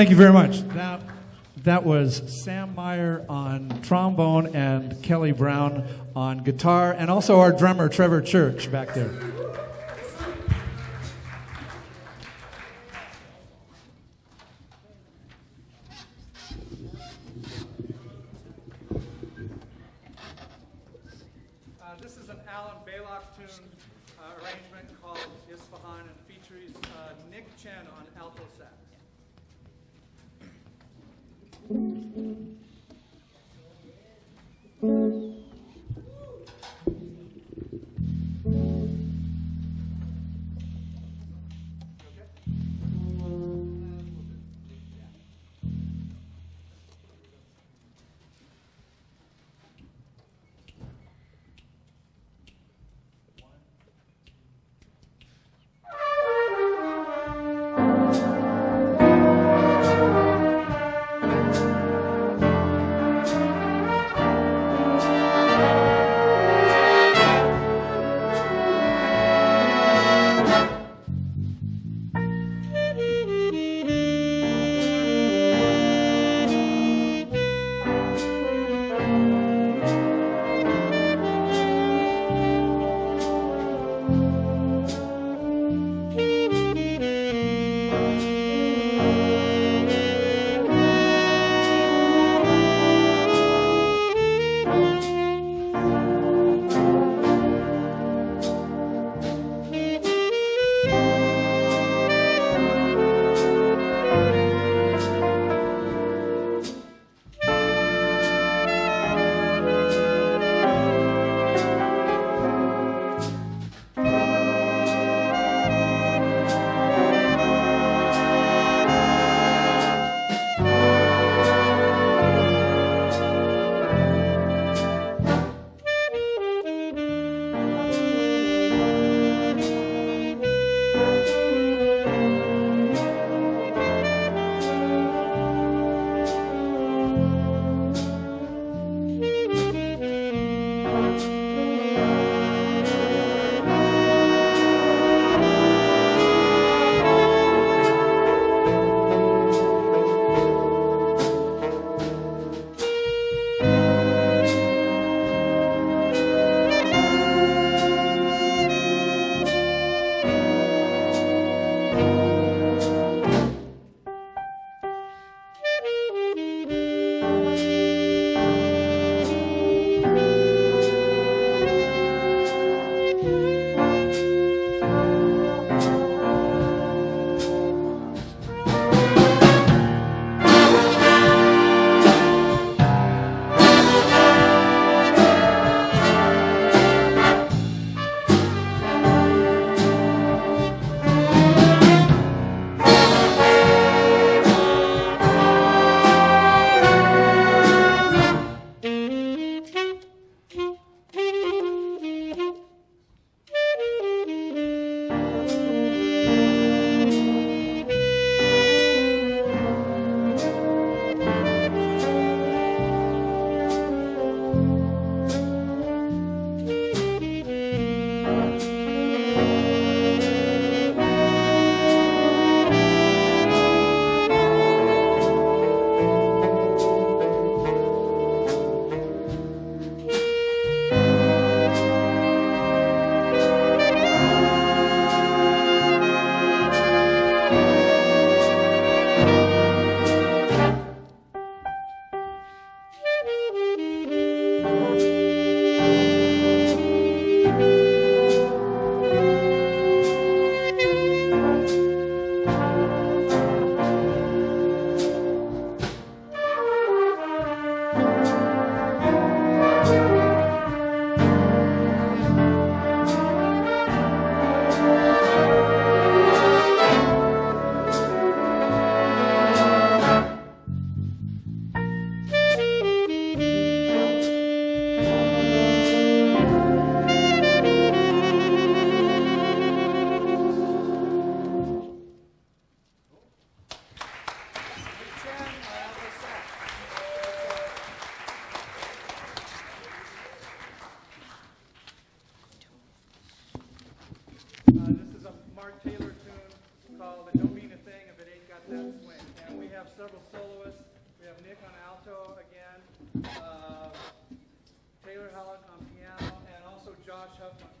Thank you very much. That, that was Sam Meyer on trombone and Kelly Brown on guitar, and also our drummer, Trevor Church, back there. Uh, this is an Alan Baylock tune uh, arrangement called Isfahan and features uh, Nick Chen on alto sax. Thank Josh Huffman.